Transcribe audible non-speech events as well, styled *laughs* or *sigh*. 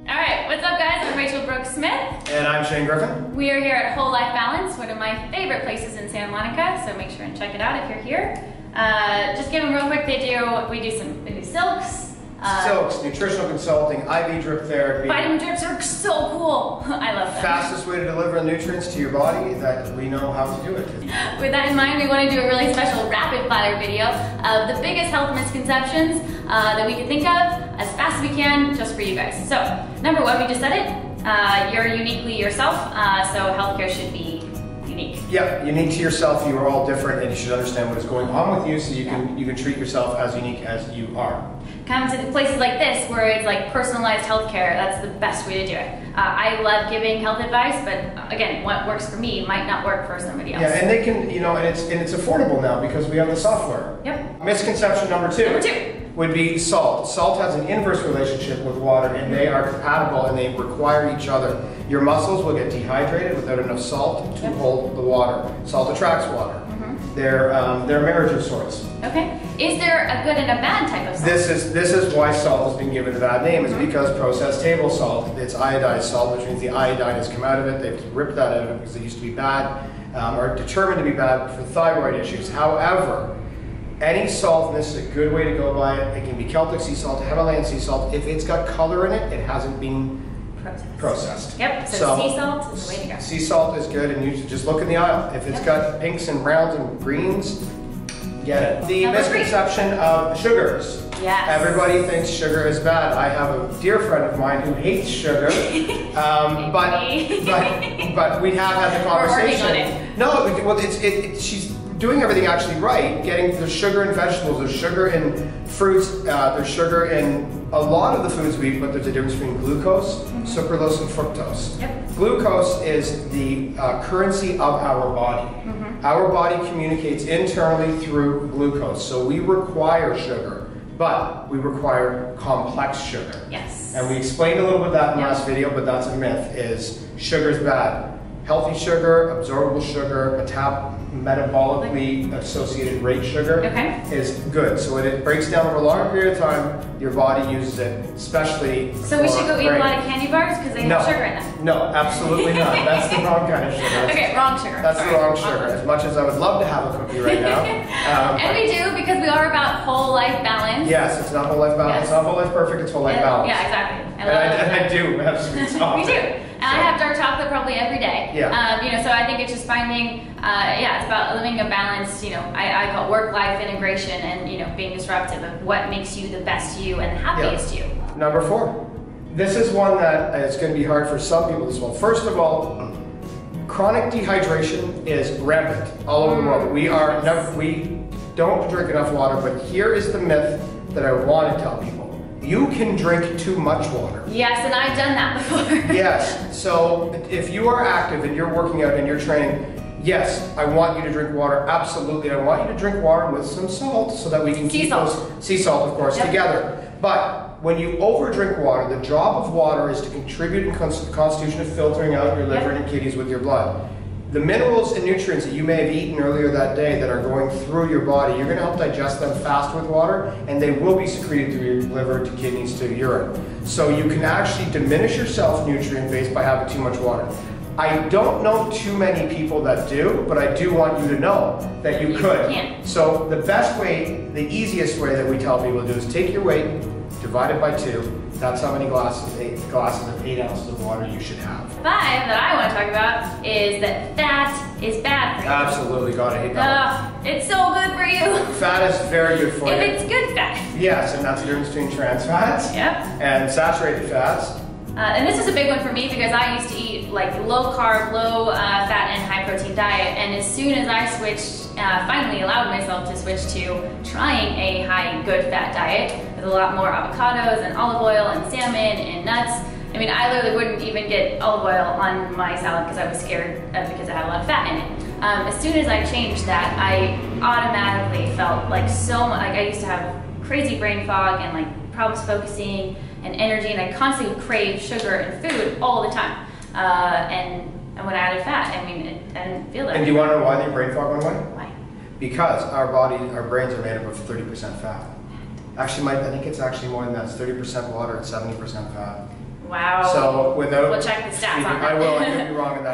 All right, what's up, guys? I'm Rachele Brooke Smith. And I'm Shane Griffin. We are here at Whole Life Balance, one of my favorite places in Santa Monica. So make sure and check it out if you're here. Uh, just give them real quick. They do. We do some. We do silks. Uh, Silks, nutritional consulting, IV drip therapy. Vitamin drips are so cool. *laughs* I love them. Fastest way to deliver nutrients to your body is that we know how to do it. With that in mind, we want to do a really special rapid fire video of the biggest health misconceptions uh, that we can think of as fast as we can, just for you guys. So, number one, we just said it. Uh, you're uniquely yourself, uh, so healthcare should be. Yeah, unique to yourself. You are all different, and you should understand what is going on with you, so you can you can treat yourself as unique as you are. Come to places like this where it's like personalized healthcare. That's the best way to do it. Uh, I love giving health advice, but again, what works for me might not work for somebody else. Yeah, and they can, you know, and it's and it's affordable now because we have the software. Yep. Misconception number two. Number two. Would be salt. Salt has an inverse relationship with water, and they are compatible and they require each other. Your muscles will get dehydrated without enough salt to Yep. hold the water. Salt attracts water. They're um, they're marriage of sorts. Okay. Is there a good and a bad type of salt? This is this is why salt has been given a bad name. Is because processed table salt. It's iodized salt, which means the iodine has come out of it. They've ripped that out of it because it used to be bad, um, or determined to be bad for thyroid issues. However, any salt, and this is a good way to go by it. It can be Celtic sea salt, Himalayan sea salt. If it's got color in it, it hasn't been Processed. processed. Yep. So, So- sea salt is the way to go. Sea salt is good, and you should just look in the aisle. If it's Yep. got pinks and browns and greens, get it. The Number three. misconception of sugars. Yes. Everybody thinks sugar is bad. I have a dear friend of mine who hates sugar, *laughs* um, but, but but we have had the *laughs* conversation. No, well, it's it, it, she's doing everything actually right. Getting the sugar in vegetables, there's sugar in fruits, uh, there's sugar in a lot of the foods we eat, but there's a difference between glucose, sucralose, and fructose. Yep. Glucose is the uh, currency of our body. Our body communicates internally through glucose, so we require sugar, but we require complex sugar. Yes. And we explained a little bit of that in the last video, but that's a myth, is sugar's bad. Healthy sugar, absorbable sugar, metab- metabolically associated rate sugar Okay. is good. So when it breaks down over a longer period of time, your body uses it, especially So we should go eat a lot of candy bars because they No. have sugar in them. No, absolutely not. That's the wrong kind of *laughs* sugar. That's- Okay, wrong sugar. That's Sorry. the wrong sugar. As much as I would love to have a cookie right now. *laughs* um, and we do because we are about whole life balance. yes, it's not whole life balance. Yes. It's not whole life perfect. It's whole life And- balance. Yeah, exactly. I And I, and I do have sweet. *laughs* We do. And I have dark chocolate probably every day. Yeah. Um, you know, so I think it's just finding, uh, yeah, it's about living a balanced, you know, I, I call work-life integration and, you know, being disruptive of what makes you the best you and the happiest you. Number four. This is one that is going to be hard for some people as well. First of all, chronic dehydration is rampant all over the world. We are we don't drink enough water, but here is the myth that I want to tell people. You can drink too much water. Yes, and I've done that before. *laughs* Yes. So if you are active and you're working out and you're training, yes, I want you to drink water. Absolutely. I want you to drink water with some salt so that we can Sea keep salt. those sea salt, of course, Yep. together. But when you overdrink water, the job of water is to contribute in cons- constitution of filtering out your liver Yep. and kidneys with your blood. The minerals and nutrients that you may have eaten earlier that day that are going through your body, you're going to help digest them fast with water, and they will be secreted through your liver to kidneys to urine. So you can actually diminish yourself nutrient base by having too much water. I don't know too many people that do, but I do want you to know that you You could. can. So the best way, the easiest way that we tell people to do is take your weight, divide it by two. That's how many glasses, eight glasses of eight ounces of water you should have. Five that I want to talk about is that fat is bad for you. Absolutely, gotta hate that. one. It's so good for you. Fat is very good for If you. it's good fat. Yes, and that's the difference between trans fats Yep. and saturated fats. Uh, and this is a big one for me because I used to eat like low carb, low uh, fat, and high protein diet. And as soon as I switched, uh, finally allowed myself to switch to trying a high good fat diet with a lot more avocados and olive oil and salmon and nuts. I mean, I literally wouldn't even get olive oil on my salad because I was scared of because it had a lot of fat in it. Um, as soon as I changed that, I automatically felt like so much. Like I used to have crazy brain fog and like problems focusing and energy, and I constantly crave sugar and food all the time. Uh, and and when I added fat, I mean, it, I didn't feel that. And do you want to know why the brain fog went away? Why? Because our body, our brains are made up of 30% fat. Actually, my, I think it's actually more than that. It's 30% water and 70% fat. Wow. So without We'll check the stats on I will. I that. could be *laughs* wrong on